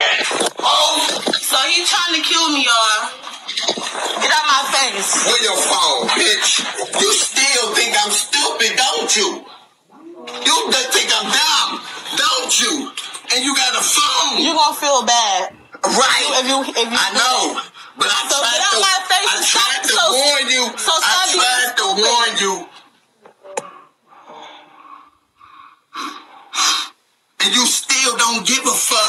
Oh, So he trying to kill me, y'all. Get out my face. where your phone, bitch? You still think I'm stupid, don't you? You think I'm dumb, don't you? And you got a phone, You gonna feel bad. right? If you, if you I know, but I So tried get out to, my face I tried to so- warn you. so I tried to stupid. warn you. And you still don't give a fuck.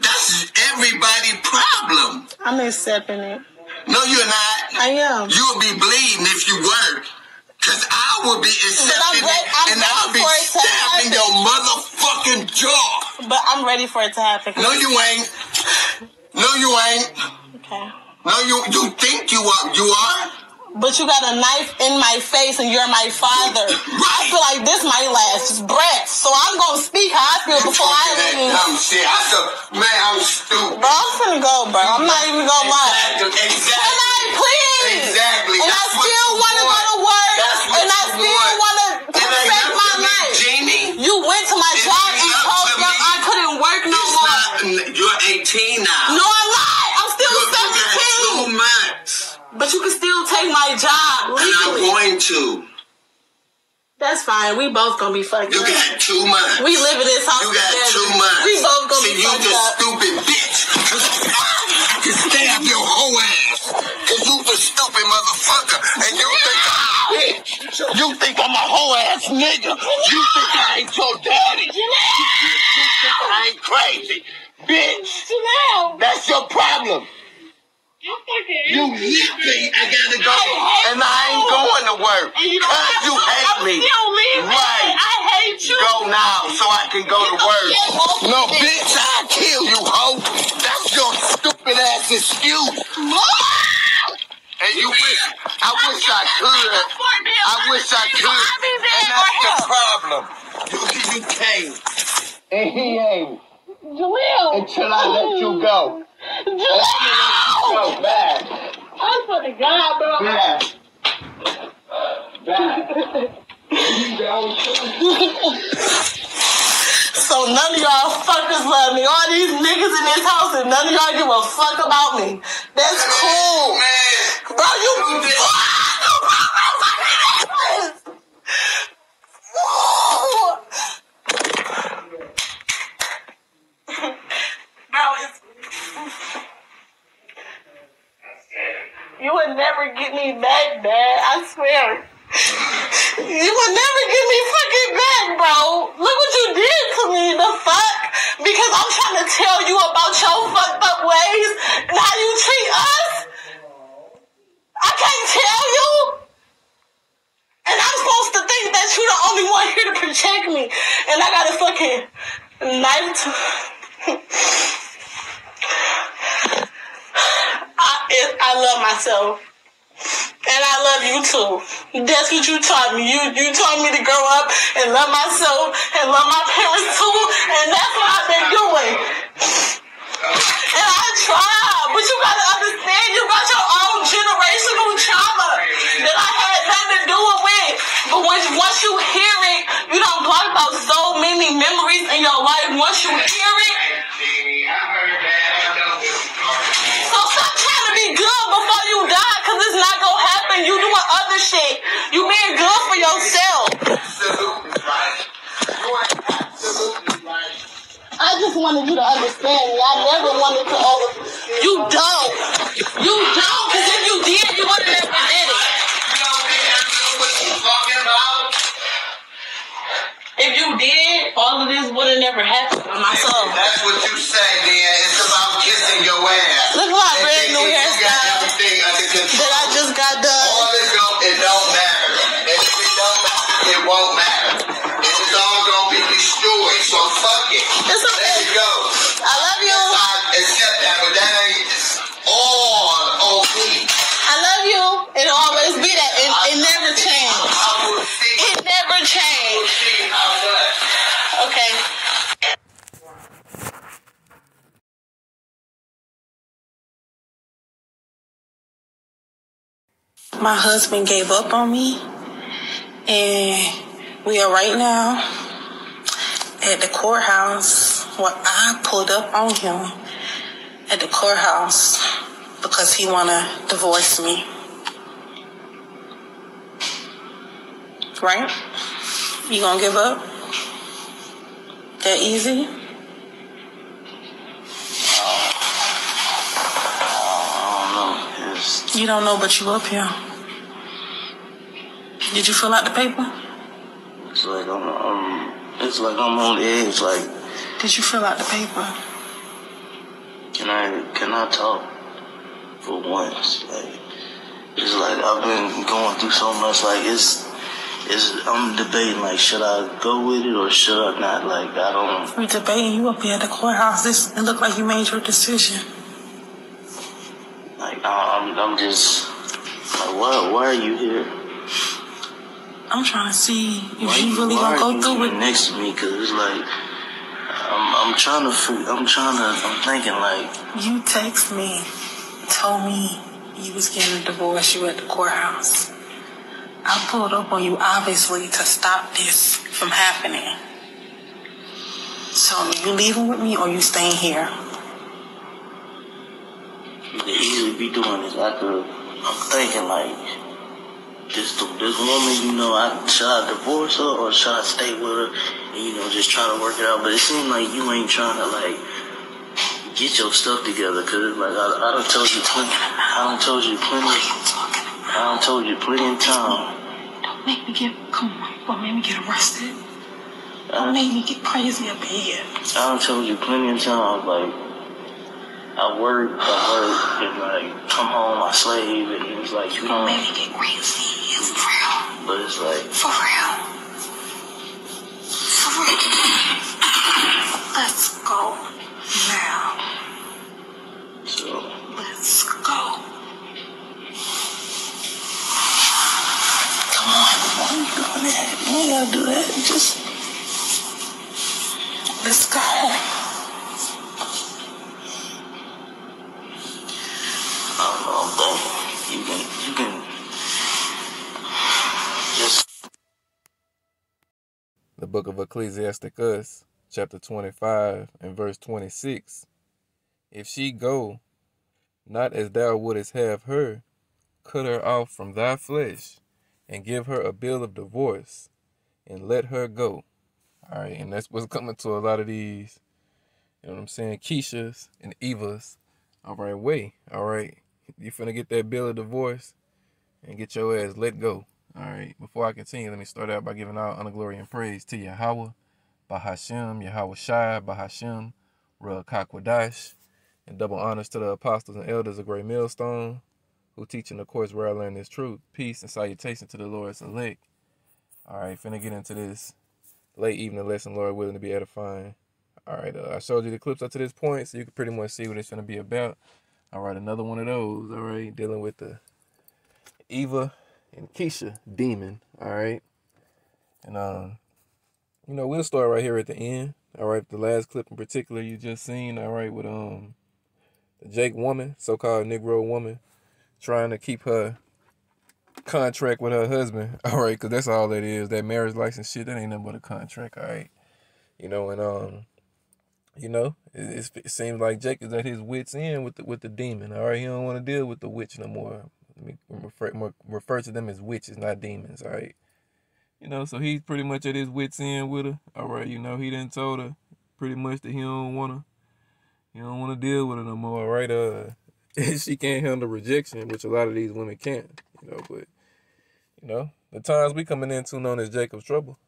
That's everybody's problem. I'm accepting it. No, you're not. I am. You would be bleeding if you were. Cause I would be accepting ready- it and I'll be for it to stabbing your motherfucking jaw. But I'm ready for it to happen. No, you ain't. No, you ain't. Okay. No, you you think you are. You are? But you got a knife in my face and you're my father. I feel like this might last breath. So I'm gonna speak how I feel before I that dumb shit. I said, man, I'm stupid. Bro, I'm finna go, bro. I'm not even gonna lie. Exactly. Can Exactly. I please? Exactly. And I That's what still wanna go to work. That's what And I still want. wanna It ain't perfect up my life. Jamie. You went to my job and told them me. I couldn't work no It's more. not. You're 18 now. No, I'm not. I'm still You're, you got two 17. months, But you can still take my job and I'm going to. That's fine. We both gonna be fucked You up. got two months. We live in this house You got together. two months. We both gonna See, be you fucked the up. stupid bitch. I can stab your whole ass. Cause you the stupid motherfucker. And you think I'm a bitch. You think I'm a whole ass nigga. You think I ain't your daddy. You think I ain't crazy. Bitch. That's your problem. You fucking me. I gotta go. And I ain't going to work. And you don't Cause you hate I'm me. Right. I hate you. Go now so I can go to work. No, me. bitch, I'll kill you, hoe. That's your stupid ass excuse. And you wish, I wish I could. I wish I could. And that's the problem. You, you came. And he ain't. Jaleel. Until I let you go. Go back. I swear to God, bro. You go. So none of y'all fuckers love me. All these niggas in this house and none of y'all give a fuck about me. That's cool. Man. Bro, you... You did- Bro, it's... You would never get me back, Dad. I swear. You would never get me fucking back, bro. Look what you did to me. The fuck? Because I'm trying to tell you about your fucked up ways and how you treat us. I can't tell you. And I'm supposed to think that you're the only one here to protect me. And I got a fucking knife to. I, it, I love myself. And I love you too. That's what you taught me. You you taught me to grow up and love myself and love my parents too. And that's what I've been doing. And I tried, but you gotta understand you got your own generational trauma that I had nothing to do with. But when once you hear it, you don't talk about so many memories in your life. Once you hear it, good before you die, cause it's not gonna happen. You doing other shit. You being good for yourself. Absolutely right. You are absolutely right. I just wanted you to understand me. I never wanted to over. You don't. You don't, cause if you did, you would have never did it. You don't think I know what you're talking about? If you did, all of this would have never happened on my soul. That's what you say, then. My husband gave up on me, and we are right now at the courthouse where I pulled up on him at the courthouse because he wanna divorce me. Right? You gonna give up? That easy? Don't You don't know, but you up here. Did you fill out the paper? it's like I'm, I'm, it's like I'm on edge. Like, Did you fill out the paper? can I, can I talk for once? Like, it's like I've been going through so much. Like, it's, it's, I'm debating. Like, should I go with it or should I not? Like, I don't. We debating you up here at the courthouse. This it looked like you made your decision. Like, I'm, I'm just. Like, why, why are you here? I'm trying to see if Why, you really gonna go through it. next to me? Cause it's like, I'm, I'm trying to, I'm trying to, I'm thinking like, You text me, told me you was getting a divorce. You at the courthouse. I pulled up on you obviously to stop this from happening. So you leaving with me or you staying here? you could easily be doing this. I could, I'm thinking like, this, this woman, you know, I, should I divorce her or should I stay with her and, you know, just try to work it out? But it seems like you ain't trying to like, get your stuff together. Cause like, I, I done told you plenty, I done told you plenty, I done told you plenty of time. Don't make me get come on. Don't make me get arrested. Don't make me get crazy up here. I done told you plenty of times, like, I work, I work, and like, come home, I slave, and it's like, you Don't make get crazy. For real. but it's like, For real. For real. Let's go now. so, Let's go. Come on. Why are you doing that? You ain't gotta do that. Just let's go. I don't know, I'm thinking, you can, you can, just, The book of Ecclesiasticus, chapter 25 and verse 26. If she go, not as thou wouldest have her, cut her off from thy flesh, and give her a bill of divorce, and let her go. All right, and that's what's coming to a lot of these, you know what I'm saying, Keishas and Evas. All right, way. All right, you finna get that bill of divorce and get your ass let go. All right, before I continue, let me start out by giving all honor, glory, and praise to Yahweh, Bahashem, Yahweh Shai, Bahashem, Ruh Kakwadash, and double honors to the apostles and elders of Great Millstone, who teach in the course where I learned this truth. Peace and salutation to the Lord's elect. All right, finna get into this late evening lesson, Lord willing to be edifying. All right, uh, I showed you the clips up to this point, so you can pretty much see what it's gonna be about. All right, another one of those. All right, dealing with the Eva and Keisha demon. All right, and um, you know we'll start right here at the end. All right, the last clip in particular you just seen. All right, with um the Jake woman, so-called Negro woman, trying to keep her contract with her husband. All right, because that's all that is. That marriage license shit, that ain't nothing but a contract. All right, you know, and um, you know, it, it seems like Jake is at his wits end with the with the demon. All right, he don't want to deal with the witch no more. Refer refer to them as witches, not demons. All right, you know, so he's pretty much at his wits end with her. All right, you know, he didn't told her pretty much that he don't wanna, he don't want to deal with her no more. All right, uh, she can't handle rejection, which a lot of these women can't. You know, but you know, the times we coming into known as Jacob's trouble.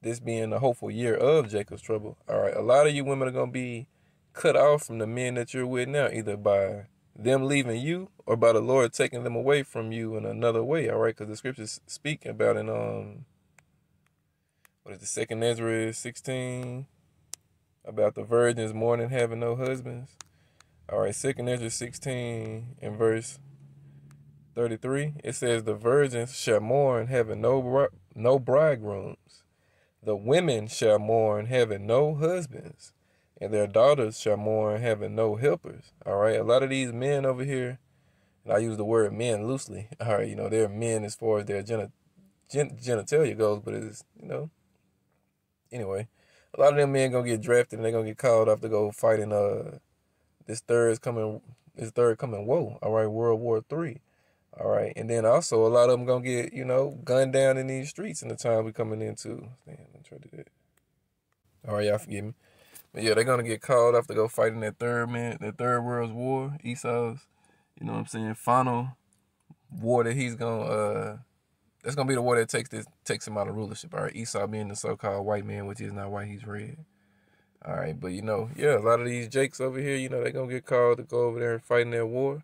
This being the hopeful year of Jacob's trouble. All right, a lot of you women are gonna be cut off from the men that you're with now, either by them leaving you or by the Lord taking them away from you in another way. All right, because the scriptures speak about in um, what is the second Esdras sixteen about the virgins mourning having no husbands. All right, second Esdras sixteen in verse 33 it says the virgins shall mourn having no no bridegrooms the women shall mourn having no husbands and their daughters shall mourn having no helpers all right a lot of these men over here and i use the word men loosely all right you know they're men as far as their geni- gen- genitalia goes but it's you know anyway a lot of them men gonna get drafted and they're gonna get called off to go fight in uh this third is coming. This third coming. Whoa! All right, World War Three. All right, and then also a lot of them gonna get you know gunned down in these streets in the time we're coming into. Damn, try to do that. All right, y'all forgive me. But yeah, they're gonna get called off to go fight in that third man, that third world's war, Esau's, you know what I'm saying, final war that he's gonna uh that's gonna be the war that takes this takes him out of rulership. All right, Esau being the so-called white man, which is not white, he's red. All right, but you know, yeah, a lot of these Jakes over here, you know, they're gonna get called to go over there and fight in that war.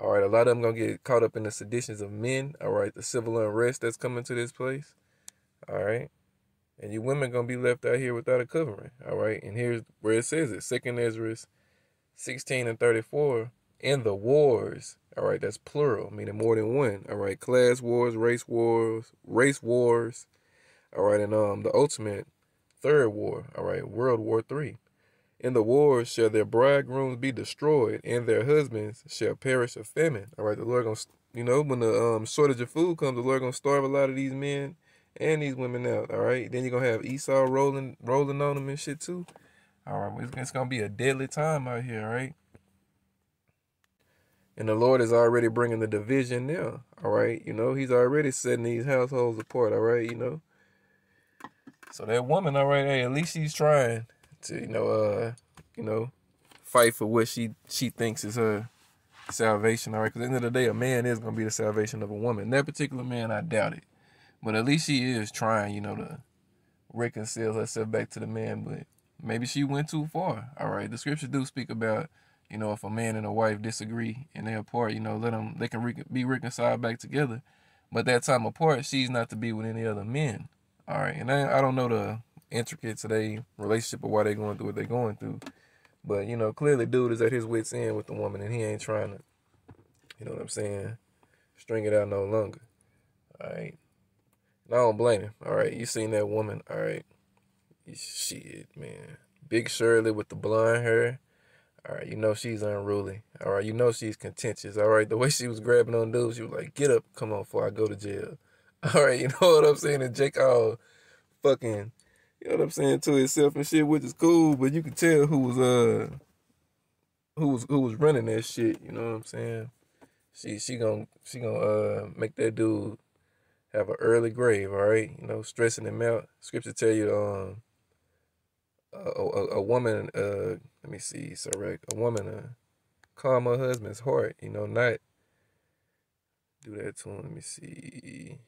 All right, a lot of them gonna get caught up in the seditions of men. All right, the civil unrest that's coming to this place. All right. And you women gonna be left out here without a covering. All right. And here's where it says it. Second Esdras 16 and 34. In the wars. All right, that's plural, meaning more than one. All right, class wars, race wars, race wars. All right, and um the ultimate third war. All right, World War Three. In the wars shall their bridegrooms be destroyed, and their husbands shall perish of famine. All right, the Lord gonna, you know, when the um shortage of food comes, the Lord gonna starve a lot of these men and these women out. All right. Then you're gonna have Esau rolling rolling on them and shit too. All right. It's, it's gonna be a deadly time out here. All right. And the Lord is already bringing the division now. All right. You know, He's already setting these households apart. All right. You know. So that woman, all right, hey, at least she's trying to, you know, uh, you know, fight for what she she thinks is her salvation. All right. Because at the end of the day, a man is gonna be the salvation of a woman. That particular man, I doubt it. But at least she is trying, you know, to reconcile herself back to the man. But maybe she went too far. All right. The scriptures do speak about, you know, if a man and a wife disagree and they're apart, you know, let them, they can re- be reconciled back together. But that time apart, she's not to be with any other men. All right. And I, I don't know the intricates of their relationship or why they're going through what they're going through. But, you know, clearly dude is at his wit's end with the woman and he ain't trying to, you know what I'm saying, string it out no longer. All right. I don't blame him. All right, you seen that woman? All right, shit, man. Big Shirley with the blonde hair. All right, you know she's unruly. All right, you know she's contentious. All right, the way she was grabbing on dudes, she was like, "Get up, come on, before I go to jail." All right, you know what I'm saying? And Jake all fucking, you know what I'm saying to himself and shit, which is cool. But you could tell who was uh, who was who was running that shit. You know what I'm saying? She she gonna she gonna uh make that dude have an early grave, all right? You know, stressing them out. Scripture tell you um a, a, a woman uh let me see, so a woman uh calm her husband's heart, you know, not do that to him. Let me see.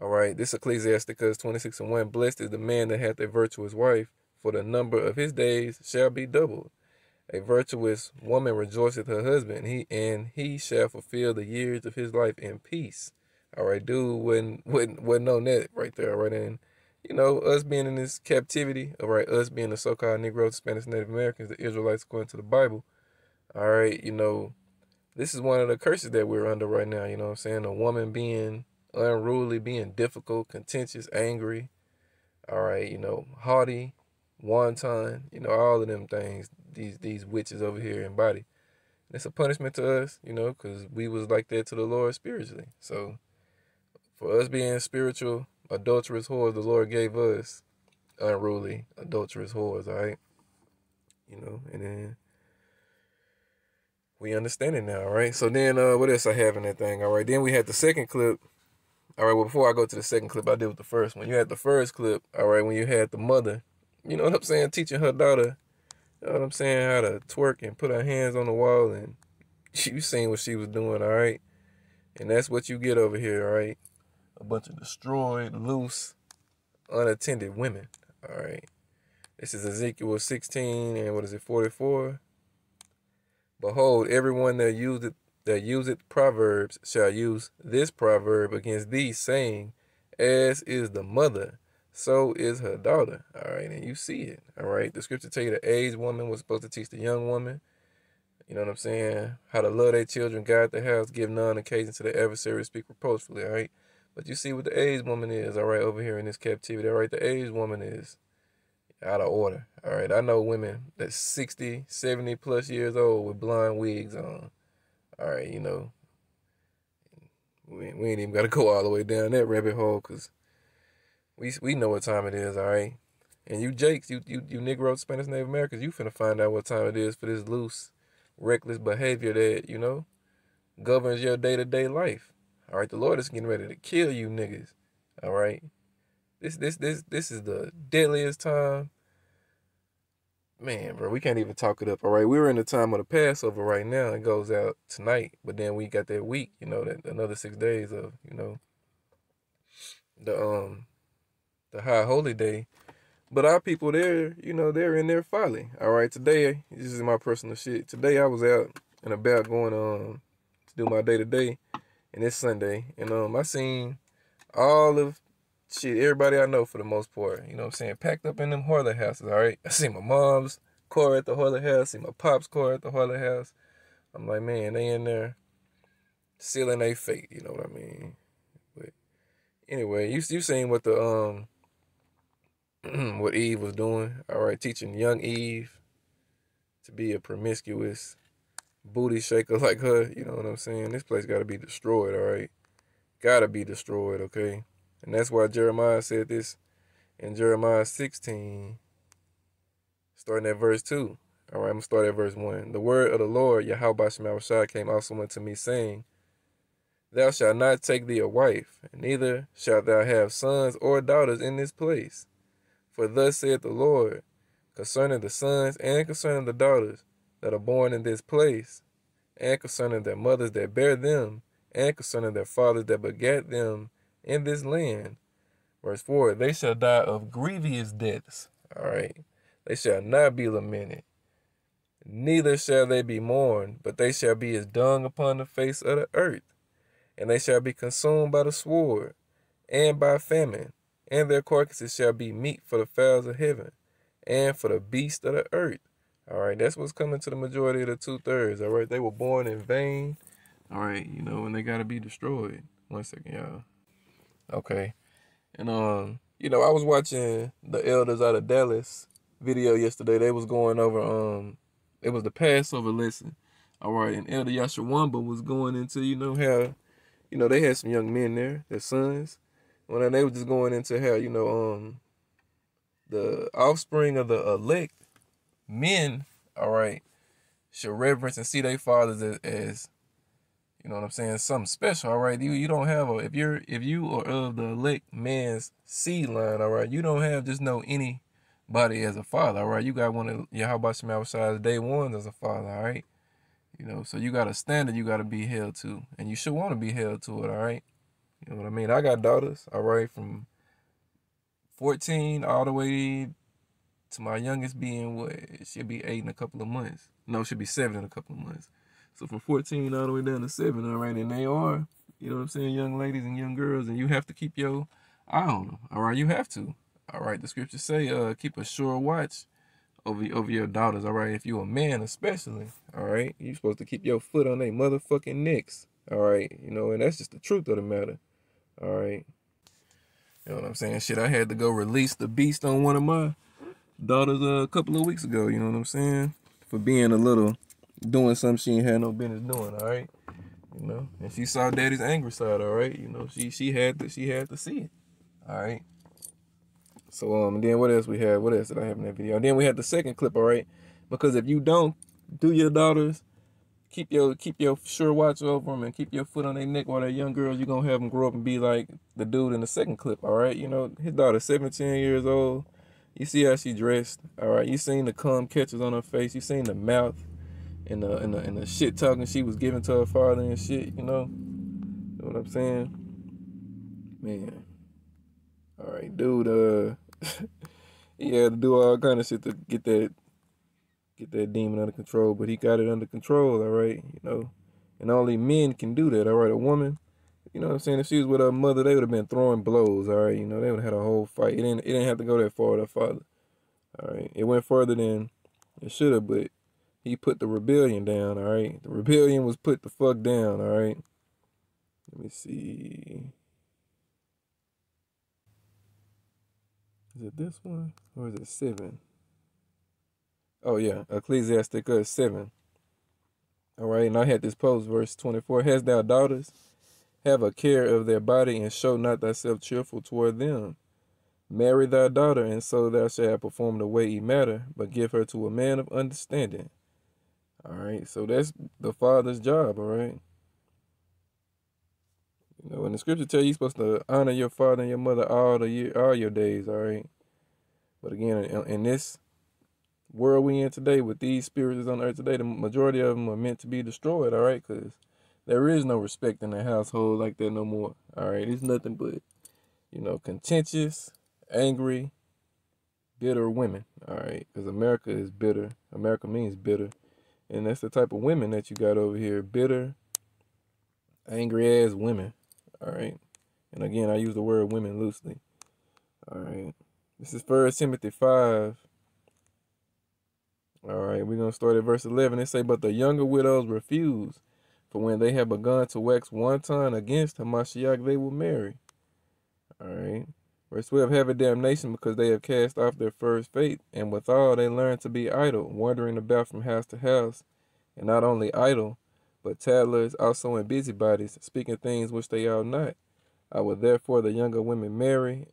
All right, this Ecclesiasticus 26 and 1. Blessed is the man that hath a virtuous wife, for the number of his days shall be doubled. A virtuous woman rejoiceth her husband, he and he shall fulfill the years of his life in peace. All right, dude wouldn't wouldn't wouldn't know that right there, all right. And you know, us being in this captivity, all right, us being the so-called Negroes, Spanish Native Americans, the Israelites according to the Bible, all right, you know, this is one of the curses that we're under right now, you know what I'm saying? A woman being unruly, being difficult, contentious, angry, all right, you know, haughty, wanton, you know, all of them things these these witches over here embody. It's a punishment to us, you know, because we was like that to the Lord spiritually. So for us being spiritual, adulterous whores, the Lord gave us unruly, adulterous whores, all right? You know, and then we understand it now, right? So then uh what else I have in that thing? All right. Then we had the second clip. All right, well before I go to the second clip, I did with the first one. You had the first clip, all right, when you had the mother, you know what I'm saying, teaching her daughter you know what I'm saying? How to twerk and put her hands on the wall and you seen what she was doing, all right? And that's what you get over here, all right? A bunch of destroyed, loose, unattended women, all right? This is Ezekiel 16 and what is it, 44? Behold, everyone that useth that useth proverbs shall use this proverb against thee, saying, As is the mother so is her daughter. All right, and you see it. All right, the scripture tell you the aged woman was supposed to teach the young woman. You know what I'm saying? How to love their children, guard the house, give none occasion to the adversary, speak reproachfully. All right, but you see what the aged woman is. All right, over here in this captivity. All right, the aged woman is out of order. All right, I know women that's 60, 70 plus years old with blonde wigs on. All right, you know, we, we ain't even got to go all the way down that rabbit hole because we we know what time it is, all right. And you Jakes, you you you Negro Spanish Native Americans, you finna find out what time it is for this loose, reckless behavior that, you know, governs your day to day life. All right, the Lord is getting ready to kill you niggas. All right. This this this this is the deadliest time. Man, bro, we can't even talk it up. All right, we were in the time of the Passover right now. It goes out tonight, but then we got that week. You know, that another six days of you know the um the high holy day. But our people there, you know, they're in their folly. All right, today this is my personal shit. Today I was out and about going um to do my day to day, and it's Sunday, and um I seen all of shit everybody I know for the most part. You know what I'm saying? Packed up in them Horler houses. All right, I see my mom's car at the Horler house. See my pop's car at the Horler house. I'm like, man, they in there sealing their fate. You know what I mean? But anyway, you you seen what the um what Eve was doing. All right, teaching young Eve to be a promiscuous booty shaker like her. You know what I'm saying? This place got to be destroyed. All right, got to be destroyed. Okay, and that's why Jeremiah said this in Jeremiah 16, starting at verse 2. All right, I'm to start at verse 1. The word of the Lord, Yahweh Shemashah, came also unto me, saying, Thou shalt not take thee a wife, neither shalt thou have sons or daughters in this place. For thus saith the Lord, concerning the sons and concerning the daughters that are born in this place, and concerning their mothers that bear them, and concerning their fathers that begat them in this land. Verse 4 They shall die of grievous deaths. All right. They shall not be lamented, neither shall they be mourned, but they shall be as dung upon the face of the earth, and they shall be consumed by the sword and by famine and their carcasses shall be meat for the fowls of heaven and for the beasts of the earth. All right, that's what's coming to the majority of the two thirds. All right, they were born in vain. All right, you know, and they got to be destroyed. One second, y'all. Okay, and um, you know, I was watching the elders out of Dallas video yesterday. They was going over um, it was the Passover lesson. All right, and Elder Yashawamba was going into you know how, you know, they had some young men there, their sons when they were just going into how you know um the offspring of the elect men all right should reverence and see their fathers as, as you know what i'm saying something special all right? You you don't have a if you're if you are of the elect man's seed line all right you don't have just know anybody as a father all right? You got one of your how about some outside day one as a father all right? You know so you got a standard you got to be held to and you should want to be held to it all right you know what I mean? I got daughters, all right, from 14 all the way to my youngest being what? She'll be eight in a couple of months. No, she'll be seven in a couple of months. So from 14 all the way down to seven, all right, and they are, you know what I'm saying, young ladies and young girls, and you have to keep your eye on them, all right? You have to. All right, the scriptures say, uh, keep a sure watch over over your daughters, all right? If you're a man, especially, all right, you're supposed to keep your foot on their motherfucking necks, all right? You know, and that's just the truth of the matter. All right. You know what I'm saying? Shit, I had to go release the beast on one of my daughters a couple of weeks ago. You know what I'm saying? For being a little, doing something she ain't had no business doing. All right. You know, and she saw daddy's angry side. All right. You know, she she had to she had to see it. All right. So um, then what else we had? What else did I have in that video? And then we had the second clip. All right, because if you don't do your daughters keep your keep your sure watch over them and keep your foot on their neck while they're young girls. You're gonna have them grow up and be like the dude in the second clip. All right, you know his daughter's 17 years old. You see how she dressed. All right, you seen the cum catches on her face. You seen the mouth and the and the, and the shit talking she was giving to her father and shit. You know, you know what I'm saying, man. All right, dude. Uh, he had to do all kind of shit to get that get that demon under control, but he got it under control, all right, you know. And only men can do that, all right. A woman, you know what I'm saying? If she was with her mother, they would have been throwing blows, all right. You know, they would have had a whole fight. It didn't, it didn't have to go that far with her father, all right. It went further than it should have, but he put the rebellion down, all right. The rebellion was put the fuck down, all right. Let me see. Is it this one or is it seven? Oh yeah, Ecclesiasticus uh, seven. All right, and I had this post, verse twenty-four. Has thou daughters? Have a care of their body, and show not thyself cheerful toward them. Marry thy daughter, and so thou shalt perform the way matter, but give her to a man of understanding. All right, so that's the father's job. All right. You know, when the scripture tell you you're supposed to honor your father and your mother all the year, all your days. All right. But again, in, in this world we in today, with these spirits on earth today, the majority of them are meant to be destroyed. All right, because there is no respect in the household like that no more. All right, it's nothing but you know contentious, angry, bitter women. All right, because America is bitter. America means bitter. And that's the type of women that you got over here. Bitter, angry ass women. All right. And again, I use the word women loosely. All right. This is First Timothy 5. All right, we're going to start at verse 11. It say, But the younger widows refuse, for when they have begun to wax one wanton against Hamashiach, they will marry. All right. Verse 12, have a damnation because they have cast off their first faith, and withal they learn to be idle, wandering about from house to house, and not only idle, but tattlers also and busybodies, speaking things which they ought not. I will therefore the younger women marry,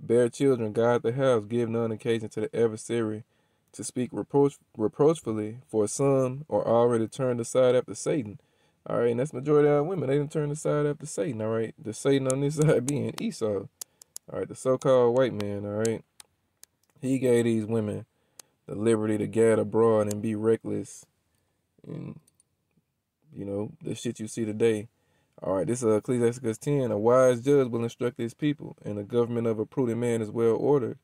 bear children, guard the house, give none occasion to the adversary to speak reproach, reproachfully, for some are already turned aside after Satan. All right, and that's majority of women. They didn't turn aside after Satan. All right, the Satan on this side being Esau. All right, the so-called white man, all right, he gave these women the liberty to gad abroad and be reckless, and you know the shit you see today. All right, this is Ecclesiastes 10. A wise judge will instruct his people, and the government of a prudent man is well ordered.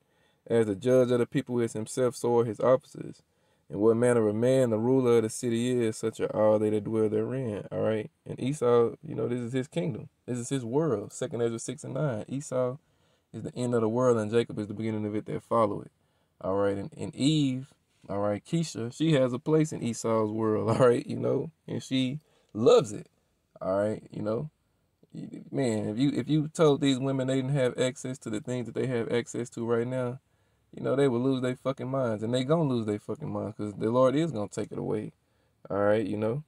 As the judge of the people is himself, so are his officers. And what manner of man the ruler of the city is, such are all they that dwell therein. All right. And Esau, you know, this is his kingdom. This is his world. Second Esdras 6 and 9. Esau is the end of the world and Jacob is the beginning of it that follow it. All right, and, and Eve, all right, Keisha, she has a place in Esau's world, all right, you know, and she loves it. All right, you know. Man, if you if you told these women they didn't have access to the things that they have access to right now, you know, they would lose their fucking minds. And they gonna lose their fucking minds because the Lord is gonna take it away. All right, you know.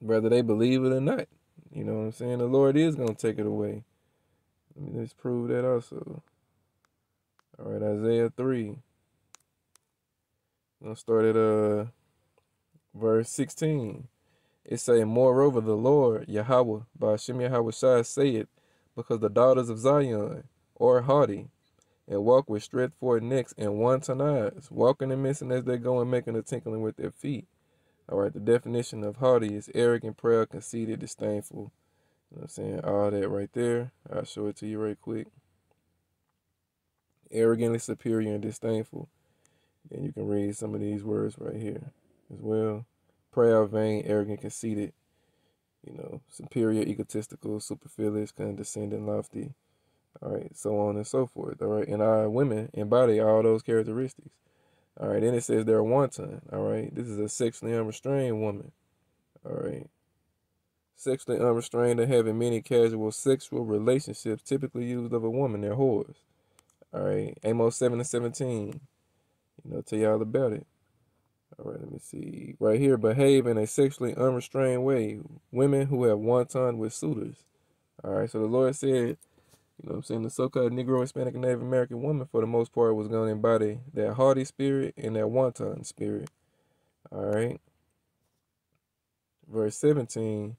Whether they believe it or not. You know what I'm saying? The Lord is gonna take it away. Let me just prove that also. All right, Isaiah 3. I'm to start at uh, verse 16. It say, Moreover, the Lord, Yahweh, by Shem Yahweh Shai, saith, Because the daughters of Zion are haughty, and walk with stretched forth necks and wanton eyes, walking and missing as they go and making a tinkling with their feet. All right, the definition of haughty is arrogant, proud, conceited, disdainful, you know what I'm saying? All that right there. I'll show it to you right quick. Arrogantly superior and disdainful. And you can read some of these words right here as well. Proud, vain, arrogant, conceited. You know, superior, egotistical, superfluous, condescending, lofty. All right, so on and so forth. All right, and our women embody all those characteristics. All right, then it says they're wanton. All right, this is a sexually unrestrained woman. All right, sexually unrestrained and having many casual sexual relationships typically used of a woman, they're whores. All right, Amos 7 and 17. You know, tell you all about it. All right, let me see. Right here, behave in a sexually unrestrained way. Women who have wanton with suitors. All right, so the Lord said, you know what I'm saying, the so-called Negro, Hispanic, and Native American woman, for the most part, was going to embody that haughty spirit and that wanton spirit. All right. Verse 17.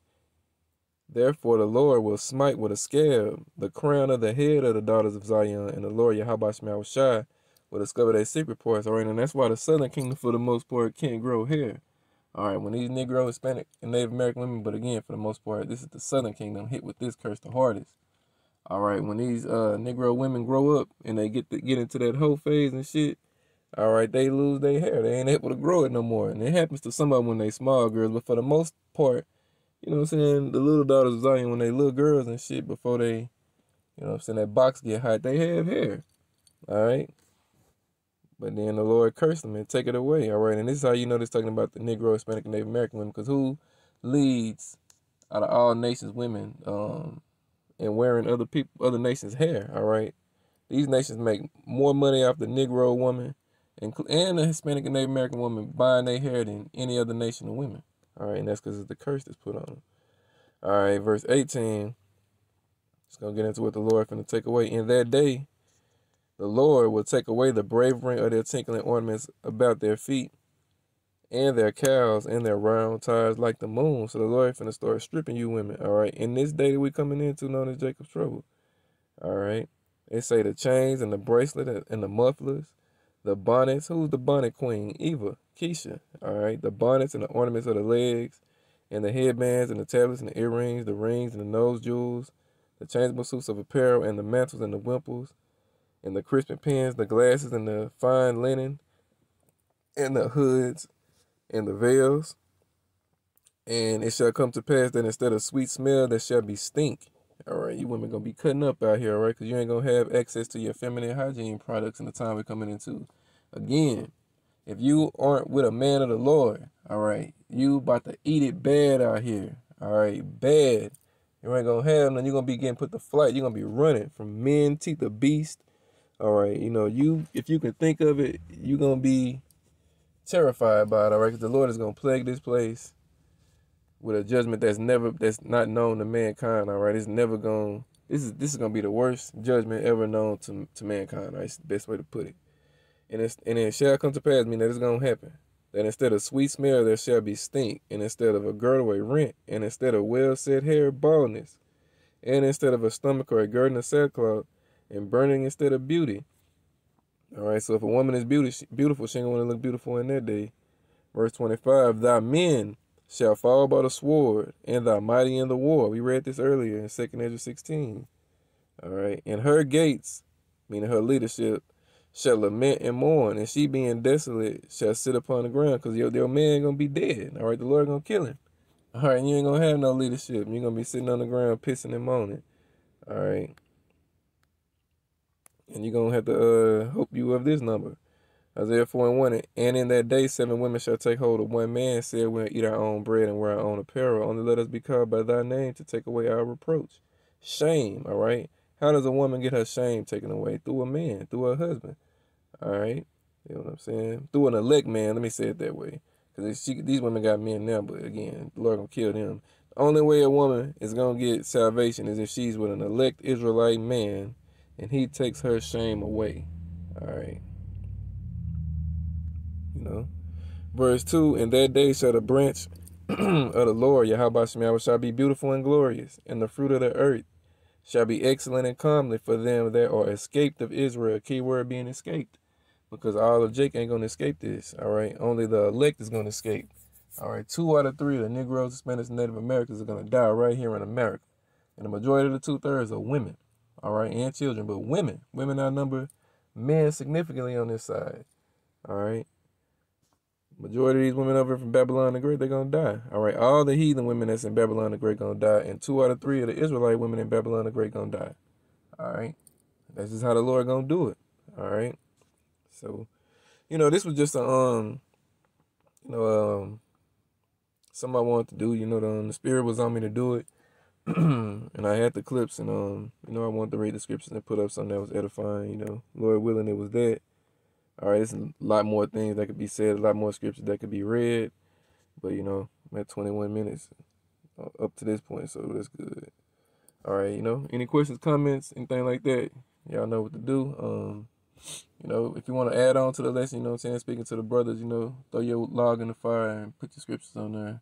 Therefore the Lord will smite with a scab the crown of the head of the daughters of Zion, and the Lord Yahweh Shai will discover their secret parts. All right, and that's why the southern kingdom, for the most part, can't grow hair. All right, when these Negro, Hispanic, and Native American women, but again, for the most part, this is the southern kingdom hit with this curse the hardest. All right, when these uh Negro women grow up and they get to get into that whole phase and shit, all right, they lose their hair. They ain't able to grow it no more. And it happens to some of them when they small girls, but for the most part, you know what I'm saying, the little daughters of Zion, when they little girls and shit, before they, you know what I'm saying, that box get hot, they have hair. All right. But then the Lord cursed them and take it away. All right. And this is how you know this talking about the Negro, Hispanic, and Native American women. Because who leads out of all nations women um, and wearing other people, other nations' hair? All right. These nations make more money off the Negro woman and, and the Hispanic and Native American woman buying their hair than any other nation of women. All right, and that's because of the curse that's put on them. All right, verse 18. It's to get into what the Lord to take away. In that day, The Lord will take away the bravery of their tinkling ornaments about their feet and their cows and their round tires like the moon. So the Lord finna start stripping you women, all right? In this day that we coming into known as Jacob's trouble. All right. They say the chains and the bracelet and the mufflers, the bonnets. Who's the bonnet queen? Eva, Keisha. All right. The bonnets and the ornaments of the legs, and the headbands and the tablets and the earrings, the rings and the nose jewels, the changeable suits of apparel and the mantles and the wimples, and the crisping pins, the glasses and the fine linen, and the hoods and the veils. And it shall come to pass that instead of sweet smell, there shall be stink. All right, you women gonna be cutting up out here, all right? Because you ain't gonna have access to your feminine hygiene products in the time we're coming into. Again, if you aren't with a man of the Lord, all right, you about to eat it bad out here. All right, bad. You ain't gonna have none. You're gonna be getting put to flight. You're gonna be running from men teeth the beast. All right, you know you if you can think of it, you're gonna be terrified by it. All right, because the Lord is gonna plague this place with a judgment that's never that's not known to mankind. All right, it's never going. This is this is gonna be the worst judgment ever known to to mankind. Right, it's the best way to put it. And it's and it shall come to pass, mean that it's gonna happen. That instead of sweet smell there shall be stink, and instead of a girdle a rent, and instead of well set hair baldness, and instead of a stomach or a girdle of sackcloth, and burning instead of beauty. All right, so if a woman is beauty, beautiful, she ain't gonna look beautiful in that day. Verse 25, thy men shall fall by the sword, and thy mighty in the war. We read this earlier in 2nd Esdras 16. All right. And her gates, meaning her leadership, shall lament and mourn, and she being desolate shall sit upon the ground, because your, your man gonna be dead. All right, the Lord gonna kill him. All right, you ain't gonna have no leadership. You're gonna be sitting on the ground pissing and moaning. All right. And you're gonna have to uh hope you have this number. Isaiah 4 and 1. And in that day, seven women shall take hold of one man, said, We'll eat our own bread and wear our own apparel. Only let us be called by thy name to take away our reproach. Shame, all right? How does a woman get her shame taken away? Through a man, through her husband, all right? You know what I'm saying? Through an elect man, let me say it that way. Because these women got men now, but again, the Lord gonna kill them. The only way a woman is gonna get salvation is if she's with an elect Israelite man and he takes her shame away. All right you know. Verse 2 In that day shall the branch of the Lord, Yahweh shall be beautiful and glorious, and the fruit of the earth shall be excellent and comely for them that are escaped of Israel. Key word being escaped. Because all of Jake ain't going to escape this. All right. Only the elect is going to escape. All right. Two out of three of the Negroes, Hispanics, and Native Americans are going to die right here in America. And the majority of the two thirds are women. All right. And children. But women. Women outnumber men significantly on this side. All right. Majority of these women over from Babylon the Great, they're gonna die. All right, all the heathen women that's in Babylon the Great gonna die, and two out of three of the Israelite women in Babylon the Great gonna die. All right, that's just how the Lord gonna do it. All right, so you know this was just a um, you know um, something I wanted to do. You know the, um, the Spirit was on me to do it, and I had the clips, and um, you know I wanted to read the scriptures and put up something that was edifying. You know, Lord willing, it was that. All right, there's a lot more things that could be said, a lot more scriptures that could be read. But, you know, I'm at 21 minutes uh, up to this point, so that's good. All right, you know, any questions, comments, anything like that, y'all know what to do. Um, you know, if you want to add on to the lesson, you know I'm saying, speaking to the brothers, you know, throw your log in the fire and put your scriptures on there,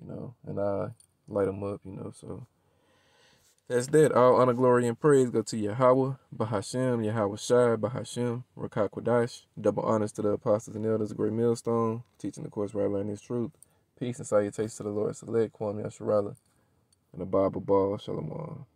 you know, and I light them up, you know, so. That's that. All honor, glory, and praise go to Yahweh, Bahashem, Yahweh Shai, Bahashem, Rakah. Double honors to the apostles and elders, a great millstone, teaching the course where I learned this truth. Peace and salutations to the Lord Select, Kwame Asherala, and the Bible Ball, Shalom.